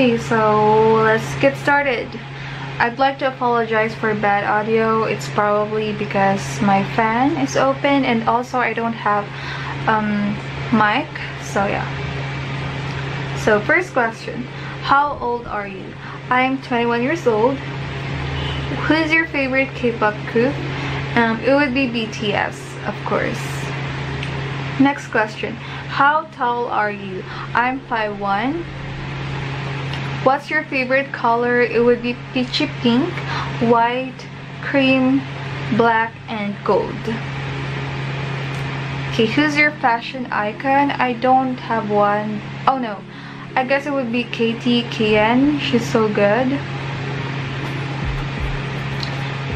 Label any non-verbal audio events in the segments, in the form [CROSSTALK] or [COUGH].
Okay, so let's get started. I'd like to apologize for bad audio. It's probably because my fan is open and also I don't have um, mic. So yeah. So first question. How old are you? I'm 21 years old. Who's your favorite K-pop group? Um, it would be BTS, of course. Next question. How tall are you? I'm 5'1". What's your favorite color? It would be peachy pink, white, cream, black, and gold. Okay, who's your fashion icon? I don't have one. Oh no, I guess it would be Katie Qian. She's so good.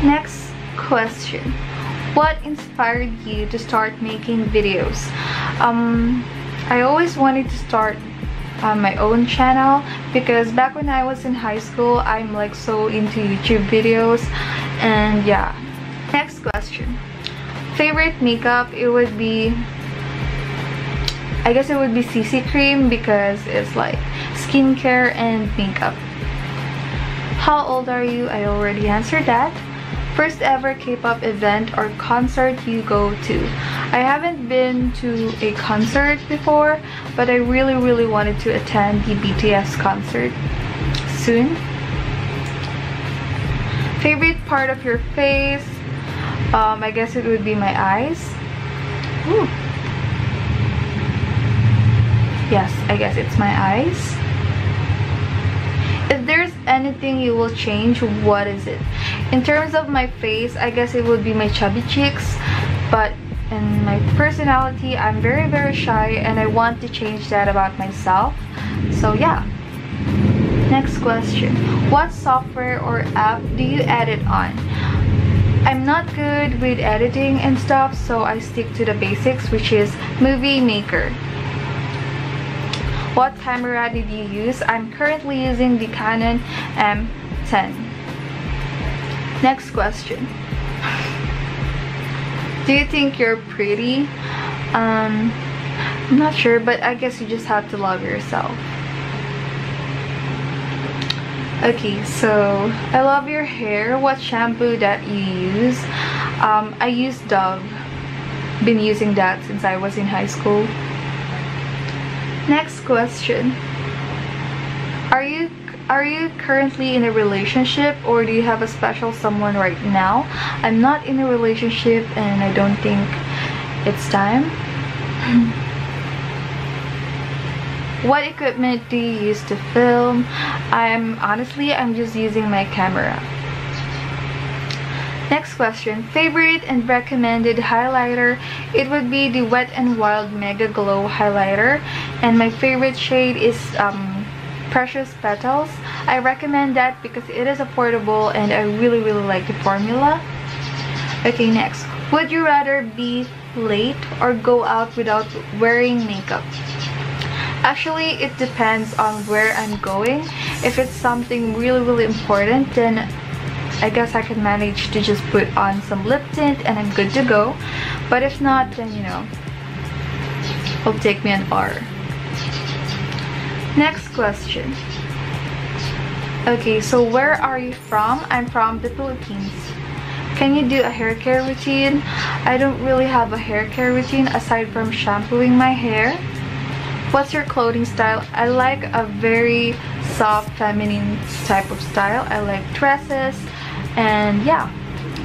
Next question. What inspired you to start making videos? Um, I always wanted to start on my own channel because back when I was in high school I'm like so into YouTube videos and yeah. Next question. Favorite makeup it would be I guess it would be CC cream because it's like skincare and makeup. How old are you? I already answered that first ever K-pop event or concert you go to. I haven't been to a concert before, but I really really wanted to attend the BTS concert soon. Favorite part of your face? Um, I guess it would be my eyes. Ooh. Yes, I guess it's my eyes. If there's anything you will change, what is it? In terms of my face, I guess it would be my chubby cheeks. But in my personality, I'm very very shy and I want to change that about myself. So yeah. Next question. What software or app do you edit on? I'm not good with editing and stuff, so I stick to the basics, which is Movie Maker. What camera did you use? I'm currently using the Canon M10. Next question. Do you think you're pretty? Um, I'm not sure, but I guess you just have to love yourself. Okay, so I love your hair. What shampoo that you use? Um, I use Dove. Been using that since I was in high school. Next question. Are you are you currently in a relationship or do you have a special someone right now? I'm not in a relationship and I don't think it's time. [LAUGHS] what equipment do you use to film? I'm honestly I'm just using my camera. Next question. Favorite and recommended highlighter? It would be the Wet n Wild Mega Glow highlighter. And my favorite shade is um, Precious Petals. I recommend that because it is affordable and I really really like the formula. Okay, next. Would you rather be late or go out without wearing makeup? Actually, it depends on where I'm going. If it's something really really important, then I guess I can manage to just put on some lip tint and I'm good to go. But if not, then you know, it'll take me an hour. Next question. Okay, so where are you from? I'm from the Philippines. Can you do a hair care routine? I don't really have a hair care routine aside from shampooing my hair. What's your clothing style? I like a very soft feminine type of style. I like dresses, and yeah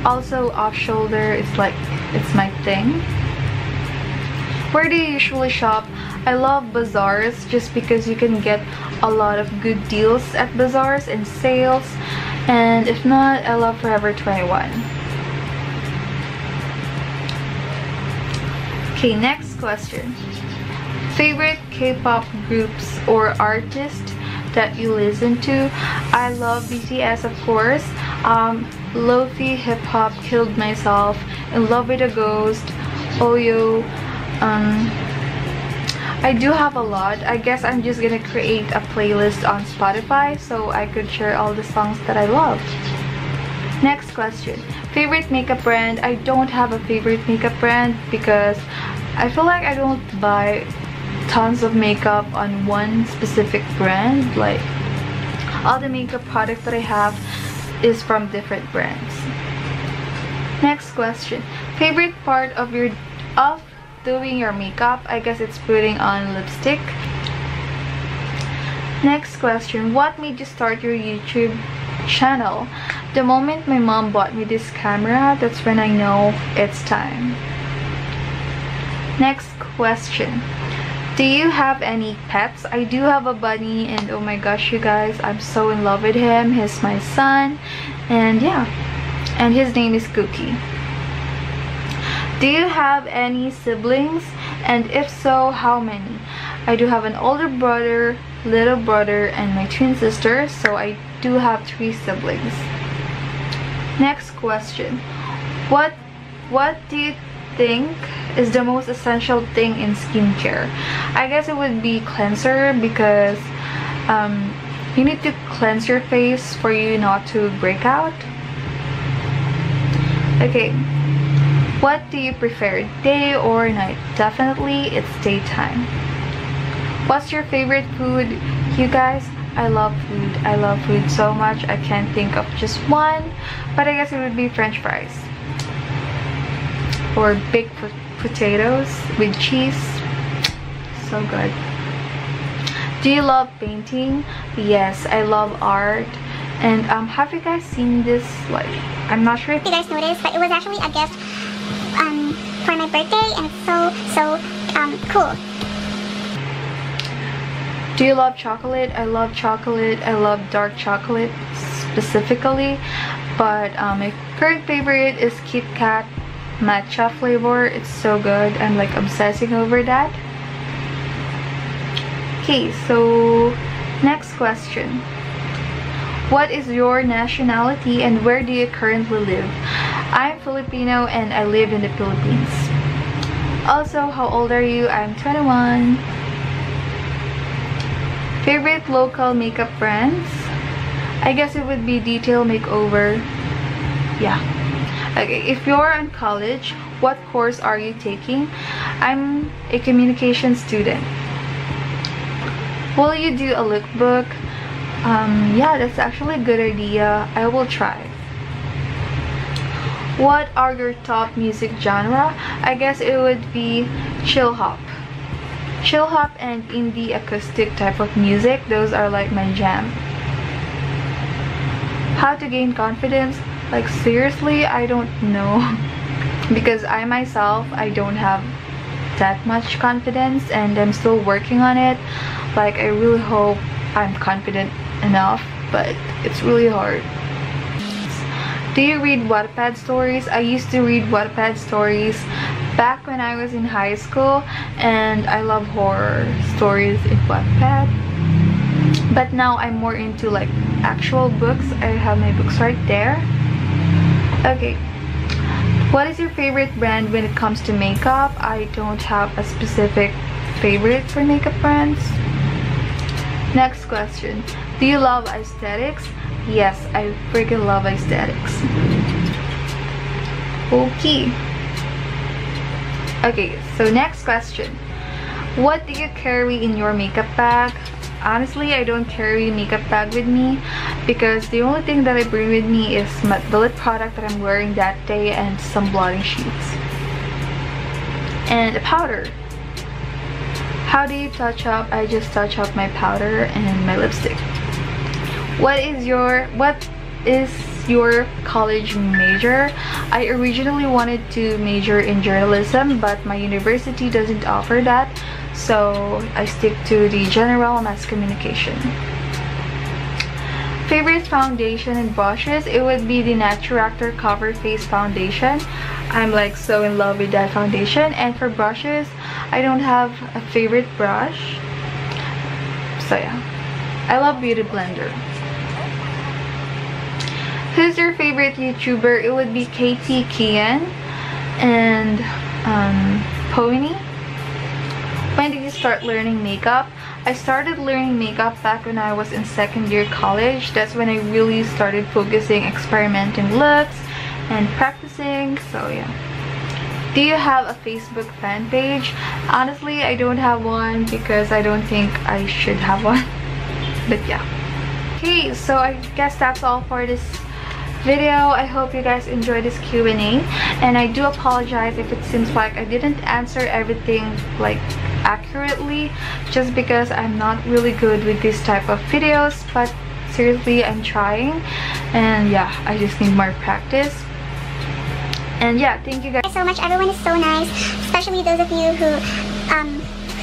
also off shoulder it's like it's my thing. Where do you usually shop? I love bazaars just because you can get a lot of good deals at bazaars and sales. And if not i love forever 21 okay next question. Favorite k-pop groups or artists that you listen to. I love BTS of course. Um, Lofi Hip Hop Killed Myself, In Love with a Ghost, Oyo. Um, I do have a lot. I guess I'm just gonna create a playlist on Spotify so I could share all the songs that I love. Next question. Favorite makeup brand? I don't have a favorite makeup brand because I feel like I don't buy tons of makeup on one specific brand like all the makeup products that I have is from different brands. Next question. Favorite part of your of doing your makeup? I guess it's putting on lipstick. Next question. What made you start your YouTube channel? The moment my mom bought me this camera, that's when I know it's time. Next question. Do you have any pets? I do have a bunny and oh my gosh you guys, I'm so in love with him. He's my son and yeah. And his name is Cookie. Do you have any siblings? And if so, how many? I do have an older brother, little brother, and my twin sister. So I do have three siblings. Next question. What what do you think is the most essential thing in skincare? I guess it would be cleanser because um, you need to cleanse your face for you not to break out. Okay, what do you prefer, day or night? Definitely it's daytime. What's your favorite food, you guys? I love food. I love food so much. I can't think of just one, but I guess it would be french fries. Or baked potatoes with cheese. So good. Do you love painting? Yes, I love art. And um, have you guys seen this? Like, I'm not sure if you guys noticed, but it was actually a gift um, for my birthday, and it's so so um, cool. Do you love chocolate? I love chocolate. I love dark chocolate specifically. But um, my current favorite is Kit Kat matcha flavor. It's so good. I'm like obsessing over that. Okay, so next question. What is your nationality and where do you currently live? I'm Filipino and I live in the Philippines. Also, how old are you? I'm 21. Favorite local makeup brands? I guess it would be Detail Makeover. Yeah. Okay, if you're in college, what course are you taking? I'm a communication student. Will you do a lookbook? Um, yeah, that's actually a good idea. I will try. What are your top music genre? I guess it would be chill hop chill hop and indie acoustic type of music those are like my jam how to gain confidence like seriously i don't know. [LAUGHS] Because i myself i don't have that much confidence and i'm still working on it. Like i really hope i'm confident enough but it's really hard. Do you read Wattpad stories? I used to read Wattpad stories back when I was in high school and I love horror stories in Wattpad. But now I'm more into like actual books. I have my books right there okay. What is your favorite brand when it comes to makeup? I don't have a specific favorite for makeup brands. Next question. Do you love aesthetics? Yes I freaking love aesthetics. Okay. Okay, so next question. What do you carry in your makeup bag? Honestly, I don't carry a makeup bag with me because the only thing that I bring with me is my, the lip product that I'm wearing that day and some blotting sheets. And a powder. How do you touch up? I just touch up my powder and my lipstick. What is your, what is your college major? I originally wanted to major in journalism but my university doesn't offer that so I stick to the general mass communication. Favorite foundation and brushes? It would be the Naturactor Cover Face Foundation. I'm like so in love with that foundation and for brushes I don't have a favorite brush so yeah I love Beauty Blender Who's your favorite YouTuber? It would be Katie Qian and um, Pony. When did you start learning makeup? I started learning makeup back when I was in second year college. That's when I really started focusing, experimenting looks and practicing. So yeah. Do you have a Facebook fan page? Honestly, I don't have one because I don't think I should have one. [LAUGHS] But yeah. okay so i guess that's all for this video i hope you guys enjoyed this q&a and i do apologize if it seems like i didn't answer everything like accurately just because i'm not really good with this type of videos but seriously i'm trying. And yeah i just need more practice. And yeah thank you guys. So much. Everyone is so nice especially those of you who um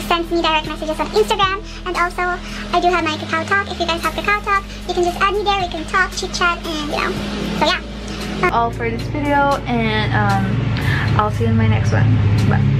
sends me direct messages on Instagram. And also I do have my Kakao Talk. If you guys have Kakao Talk you can just add me there. We can talk chit chat and you know. So yeah. All for this video and um, I'll see you in my next one. Bye